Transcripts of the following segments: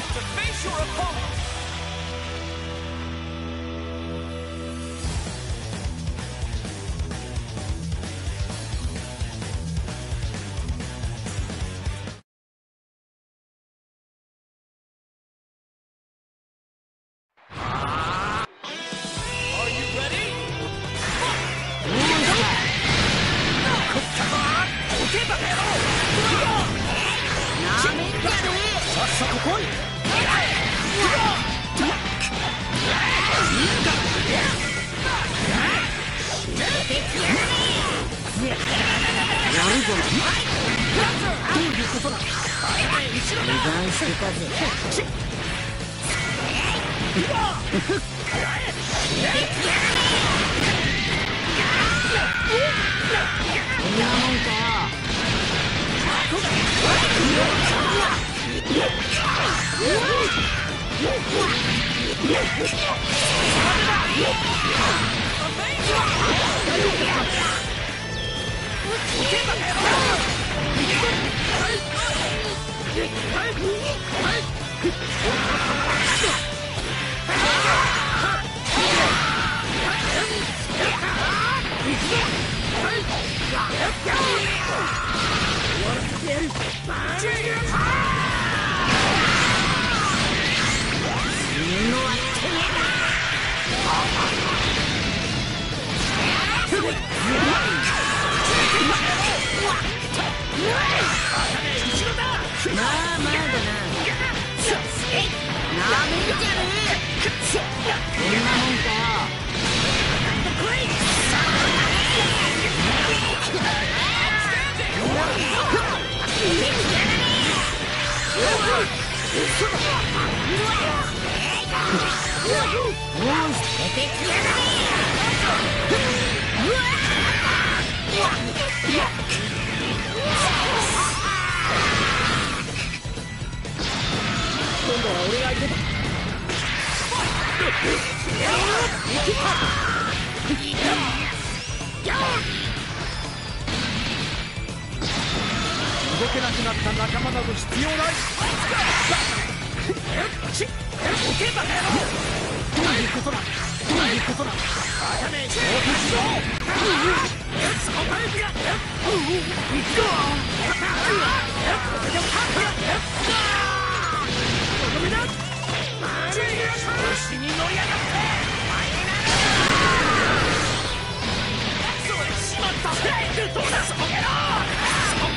to face your opponent. 断してたぜこんなもんかよ。死お動けなくなった仲間など必要ない。どういうことだどういうことだバカめ衝突しろそれしまったどうだそこやろ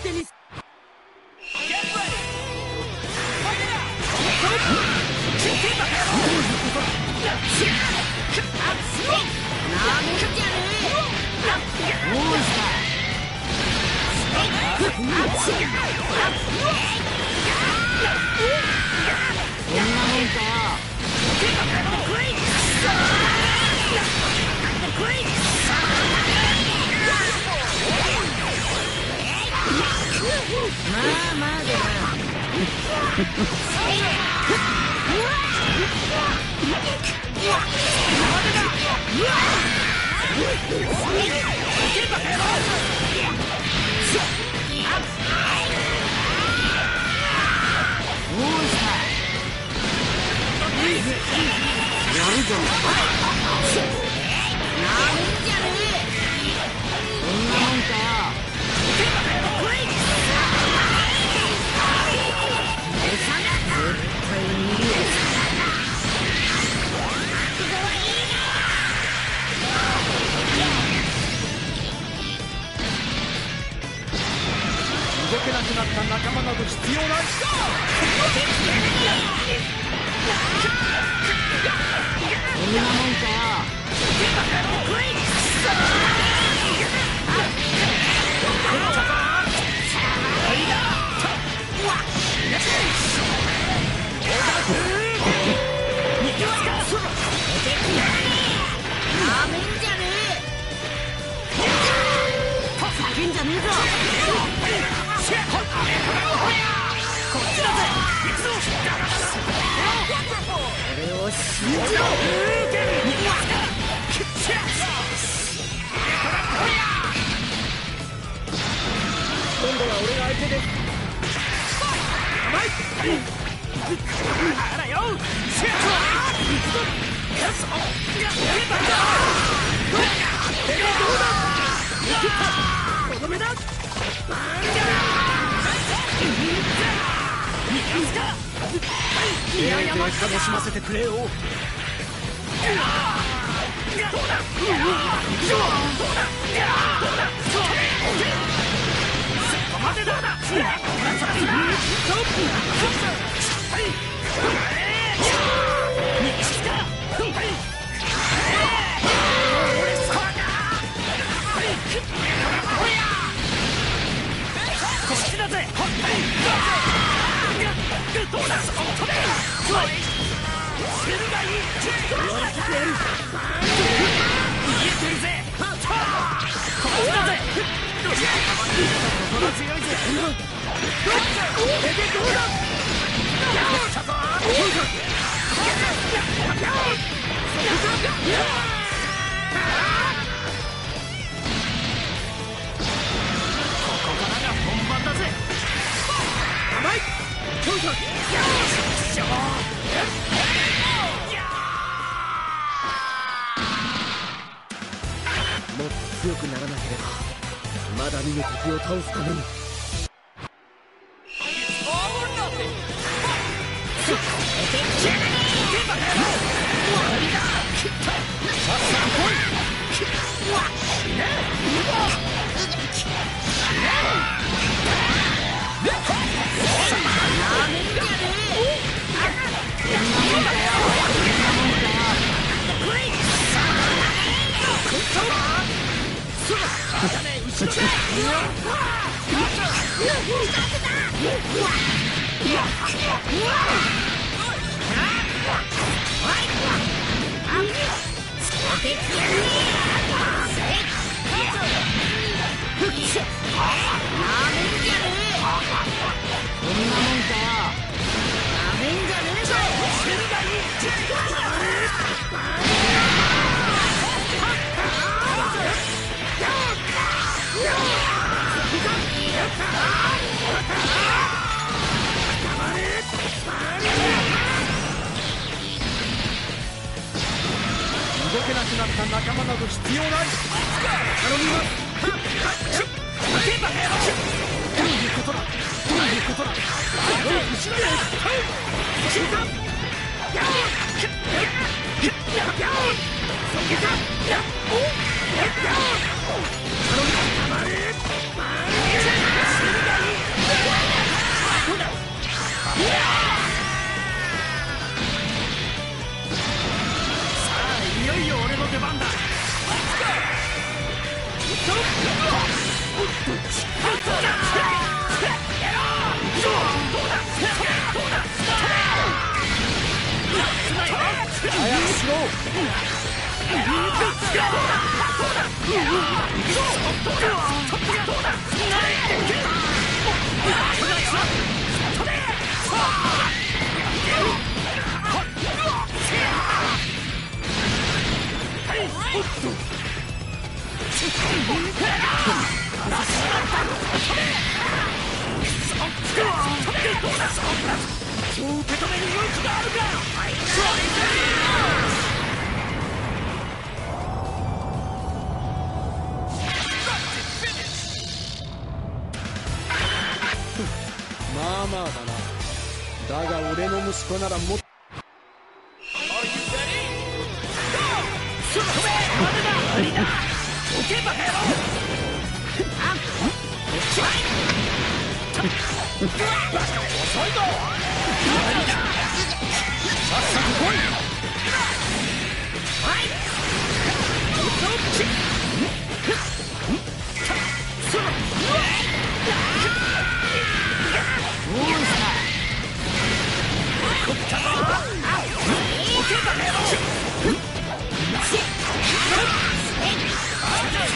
俺がやるぞなめんじゃねくなった仲間など必要ないこんなもんかよ。叫んじゃねえぞを信ぞっ見誤し楽しませてくれよ。こっちだぜクドーナツを止める駿河に手がやってやる見えてるぜハッターこうだぜ心強いぜこれでどうだやおうだぞやおうだぞやおうだぞもっと強くならなければまだ見ぬ敵を倒すために。った仲間など必要ない頼みますどういうことだ。どういうことだ。だ。や出番だまあまあだな。だが俺の息子ならもっりだけバカま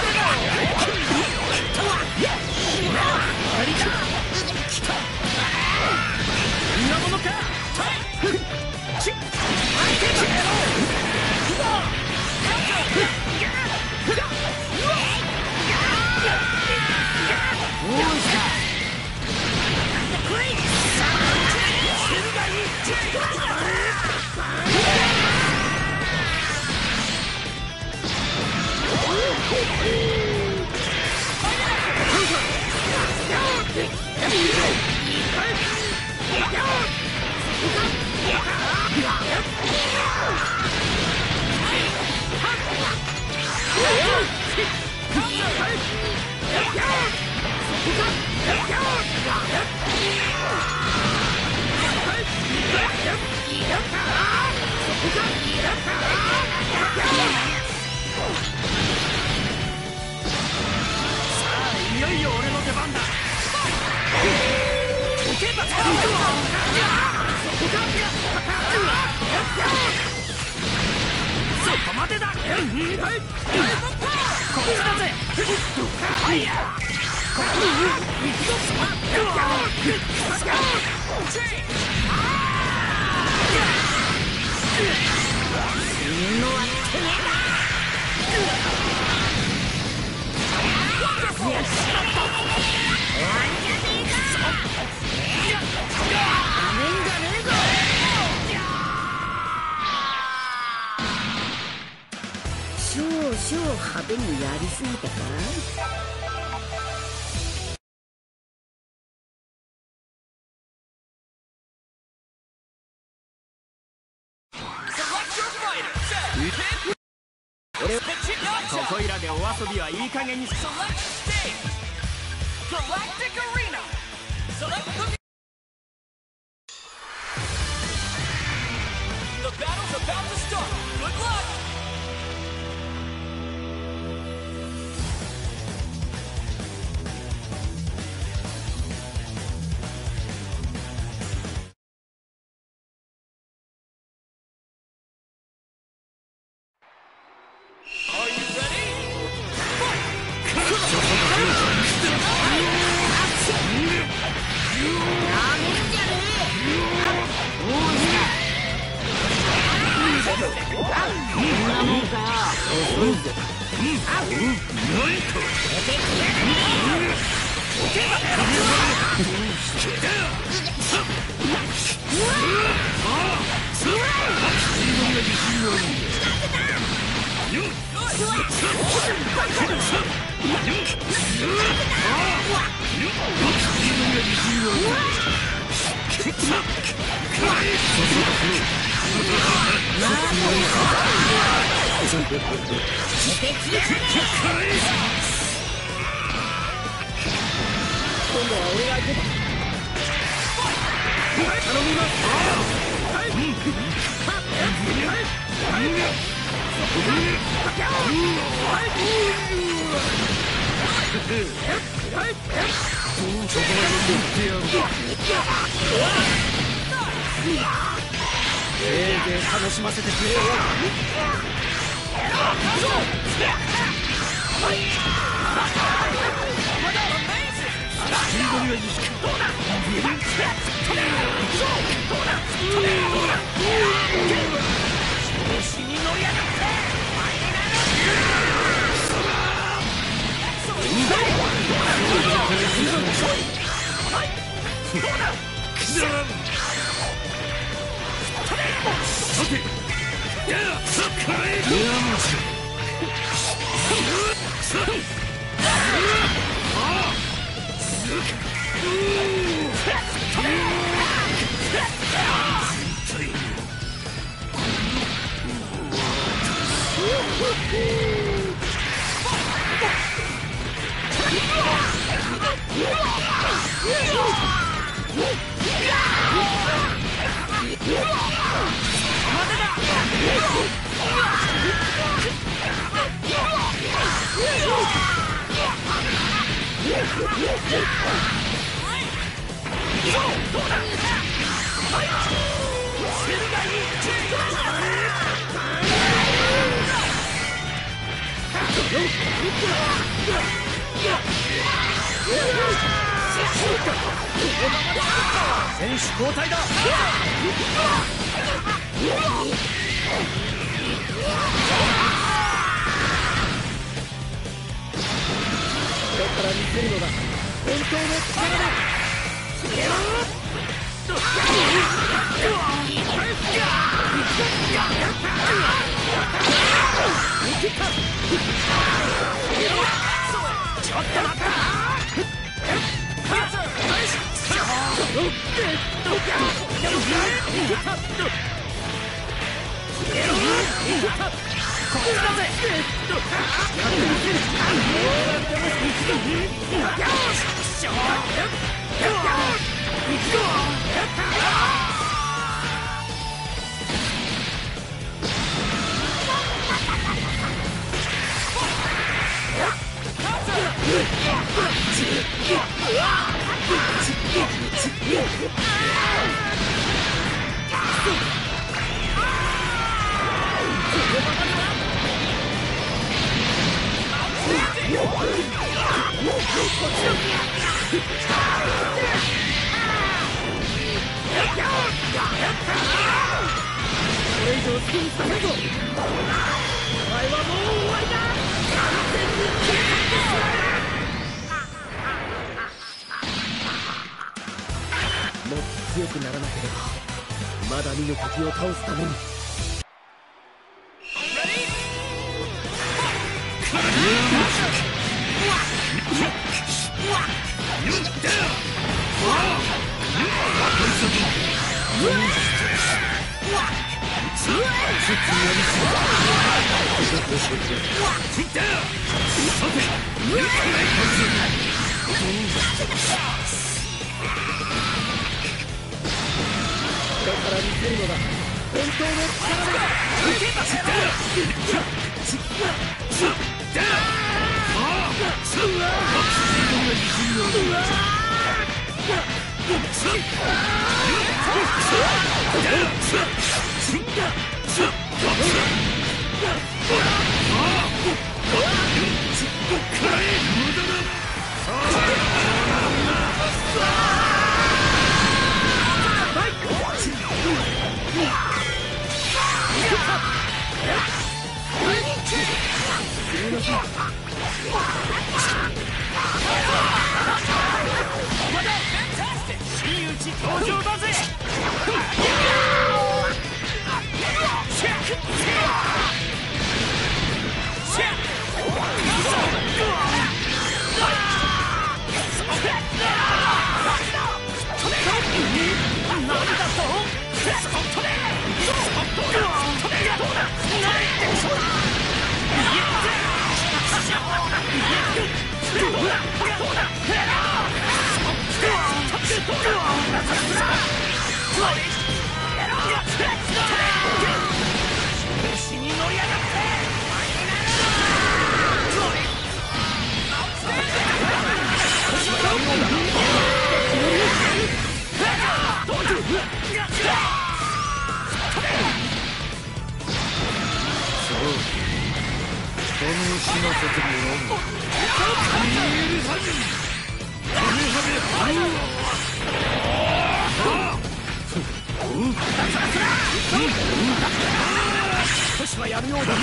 でだ少派手にやりすぎたかここいらでお遊びはいい加減に Galactic Arena! Select こん。なもんかよ遅いぜぜい楽しませてくれよ調に Yeah! 選手交代だ。から見せるのが本当の力だちょっと待ったこもっと強くならなければまだ見ぬ敵を倒すために。から見せるのだ。真だぜ。死に乗り上がって人に死なせてもらうの少しはやるようだ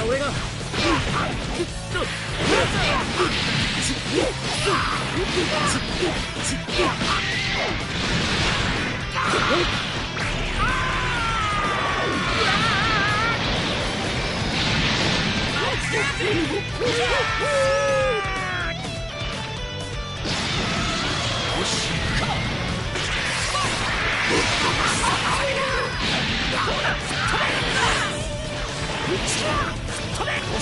から俺が。よしかどう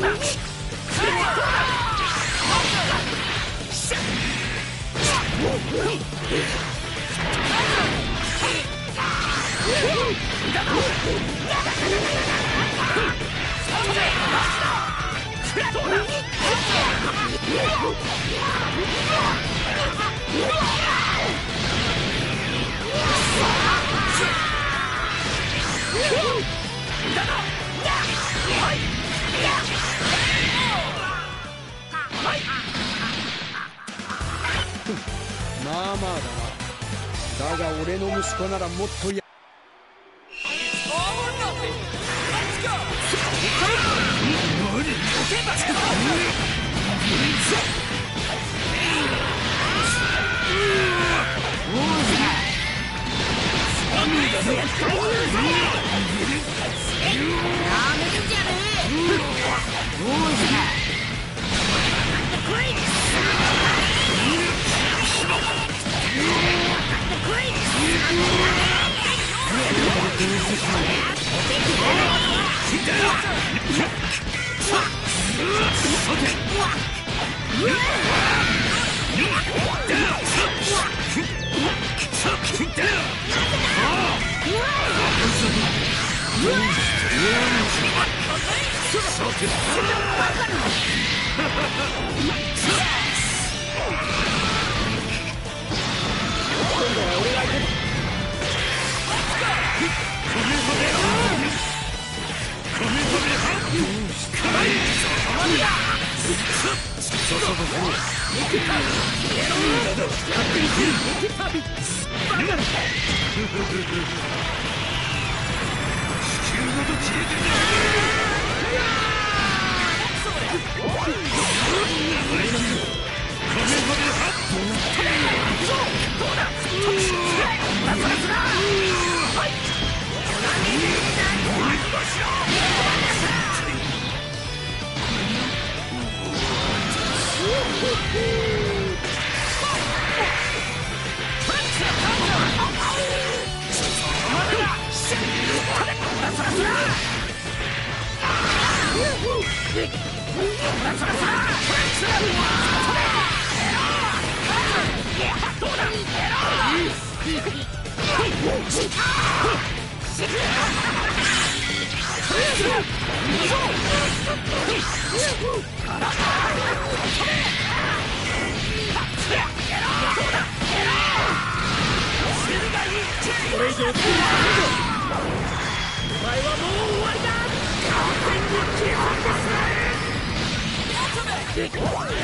だ？まあまあだな。だが俺の息子ならもっとや。Yes, はい。Ha ha ha ha! これ以上くおり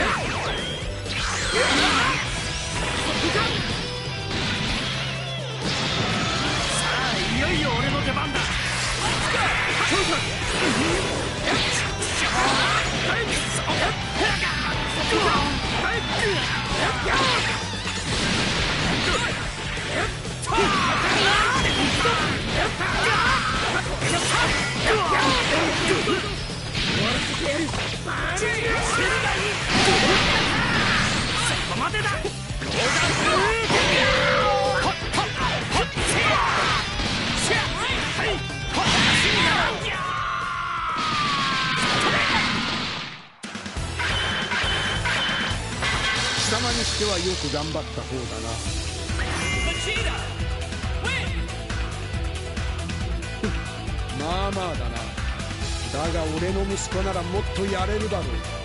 だそこまでだしてはよく頑張った方だな。まあまあだな。だが俺の息子ならもっとやれるだろう。